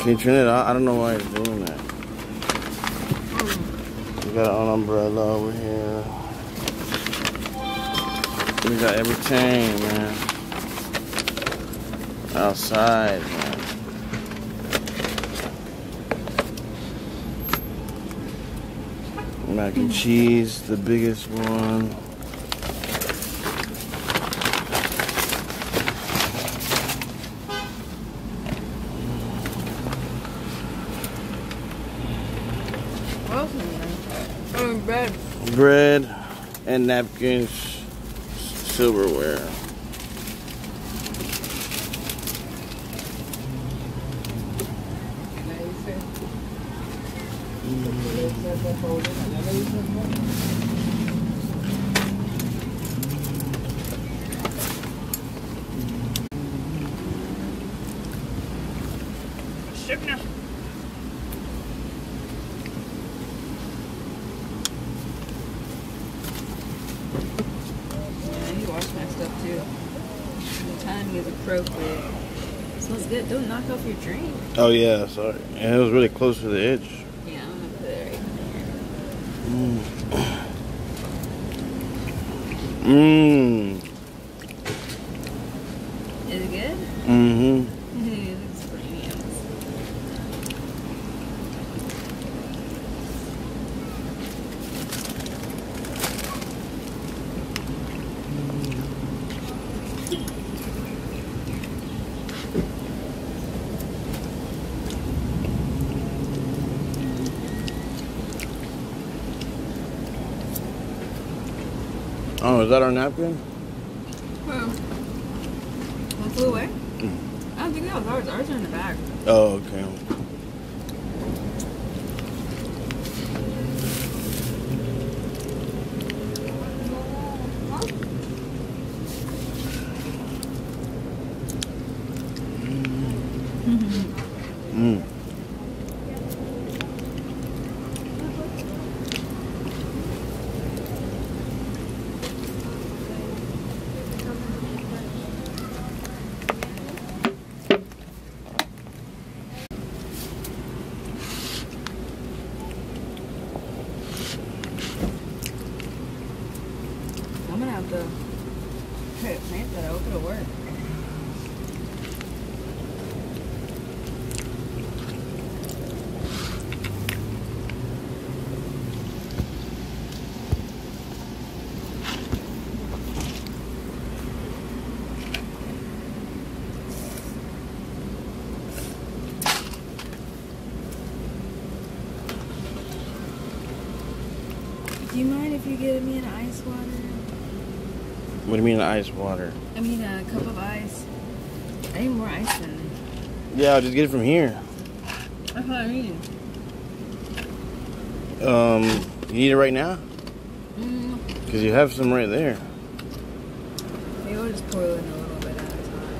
Can you turn it out? I don't know why it's doing that. Hmm. We got an umbrella over here. We got everything, man. Outside, man. Mac and hmm. cheese, the biggest one. Else in there? Bread. bread and napkins, silverware. Yeah, you wash my stuff too. The timing is appropriate. Smells good. Don't knock off your drink. Oh yeah, sorry. And it was really close to the edge. Yeah, I'm gonna put it right Mmm. there. Is it good? Mm-hmm. Oh, is that our napkin? Well, one flew away? I don't think that was ours. Ours are in the back. Oh, okay. Mm. I'm gonna to to plant that. I hope it'll work. Do you mind if you get me an ice water? What do you mean ice water? I mean, a cup of ice. I need more ice than. Yeah, I'll just get it from here. That's what I mean. Um, you need it right now? Mm, Because you have some right there. maybe I'll just pour in a little bit at a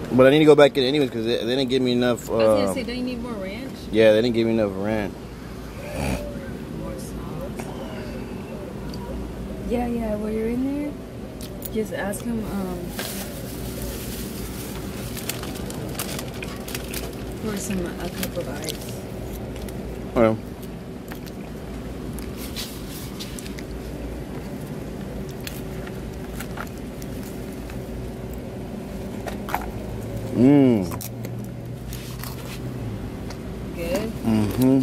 time. But I need to go back in anyways because they, they didn't give me enough. I was gonna Uh, say, don't you need more ranch? yeah, they didn't give me enough sauce. Yeah, yeah. While you're in there, just ask him. Um, for some a cup of ice. Well, Mmm. Good. Mm-hmm.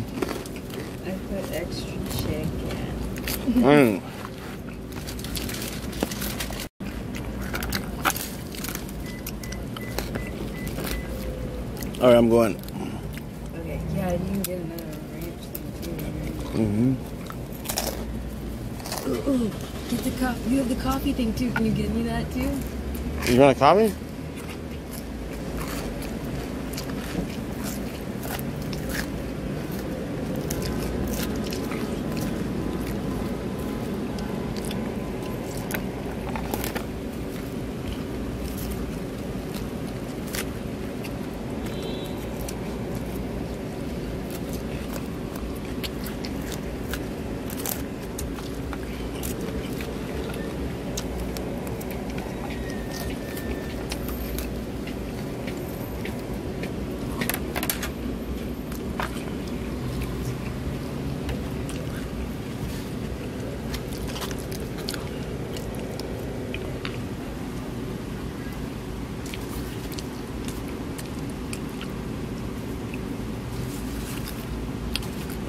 I put extra chicken. Mm. Right, I'm going. Okay. Yeah, you can get another ranch thing too. Mm-hmm. Ooh, get the coffee. You have the coffee thing too. Can you get me that too? You want a coffee?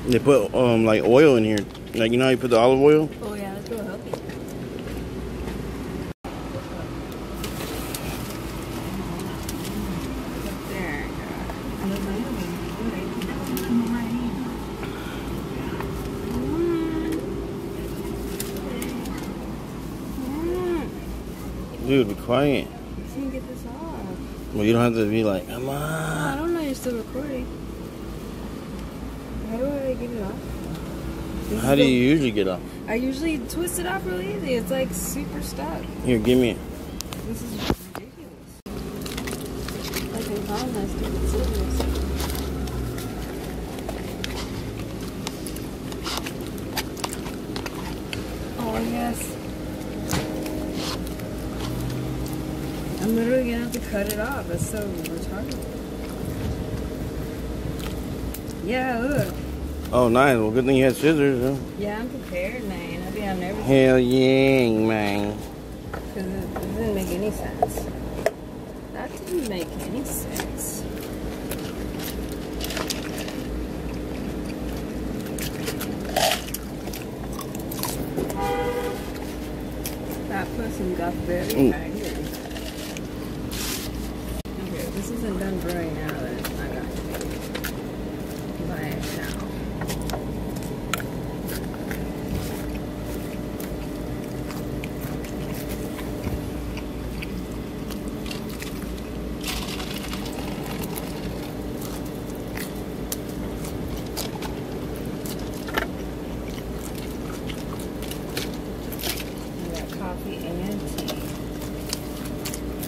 They put um like oil in here. Like you know how you put the olive oil? Oh yeah, that's real healthy. You. Dude, be quiet. Let's see get this off. Well, you don't have to be like, come Oh, I don't know you're still recording. How do get it off? This How do the- you usually get off? I usually twist it off really easy. It's like super stuck. Here, give me it. This is ridiculous. I my stupid scissors. Oh yes. I'm literally gonna have to cut it off. That's so retarded. Yeah, look. Oh, nice. Well, good thing you had scissors. Huh? Yeah, I'm prepared, man. I mean, I'm nervous Hell yeah, man. because it, it didn't make any sense. That didn't make any sense. That person got very Mm. angry. Okay, this isn't done brewing now, then it's not going to be. Buy it now. We got coffee and tea.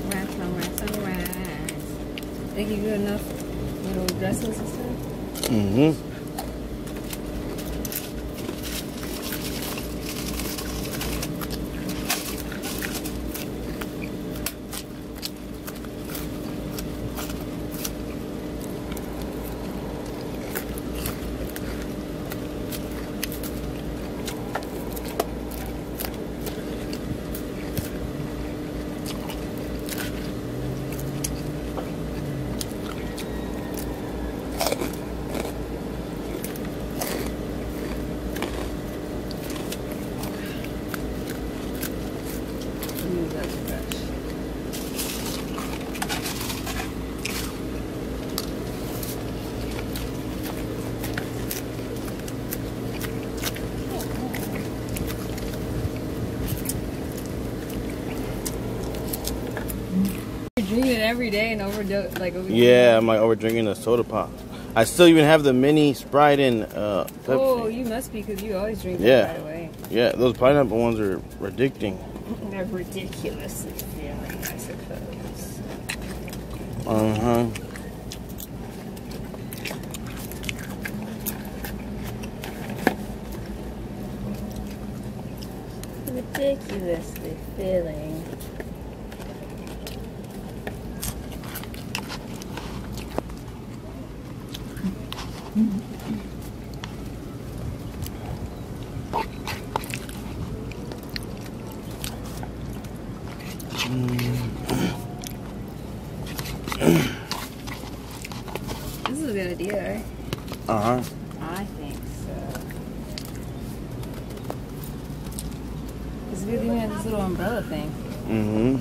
Rats on rats on rats. Think you enough little dressings and stuff? Mm-hmm. Ooh, that's fresh. You drink it every day and overdose, like over Yeah, I'm like over drinking a soda pop. I still even have the mini Sprite and uh, Pepsi. Oh, you must be because you always drink Yeah. that right. Yeah, those pineapple ones are addicting. They're ridiculously filling, I suppose. Uh huh. Ridiculously filling. This is a good idea, right? Uh huh. I think so. It's a good thing we have this little umbrella thing. Mm-hmm.